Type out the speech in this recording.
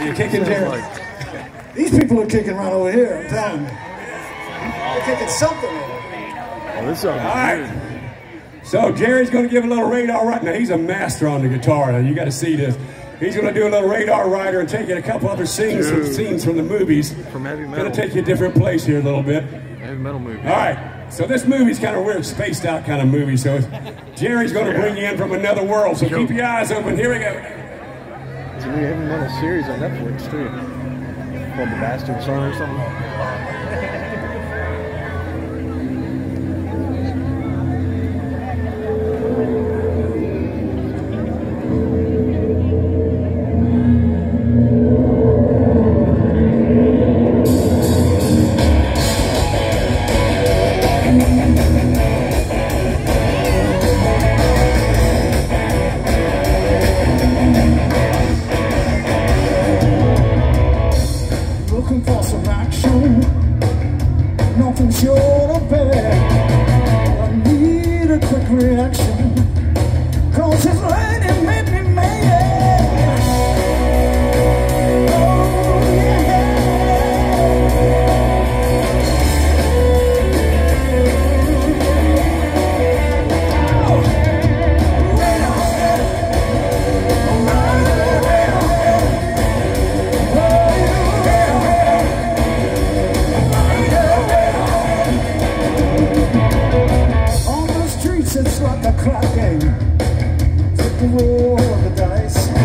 Are you kicking, Jerry? Like... These people are kicking right over here, I'm telling you. They're kicking something over Oh, this All right. So Jerry's going to give a little radar right now. He's a master on the guitar. Now you got to see this. He's going to do a little radar rider and take you a couple other scenes, from, scenes from the movies. From heavy metal. Going to take you a different place here a little bit. Heavy metal movie. All right. So this movie's kind of weird, spaced out kind of movie. So Jerry's going to bring you in from another world. So keep your eyes open. Here we go. It's a new heavy metal series on Netflix too, called The Bastard Son or something. shoe Nothing short of better I need a quick reaction. Cause it's raining made me mad something looks